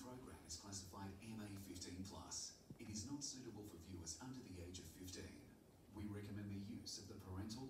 program is classified MA15 plus. It is not suitable for viewers under the age of 15. We recommend the use of the parental.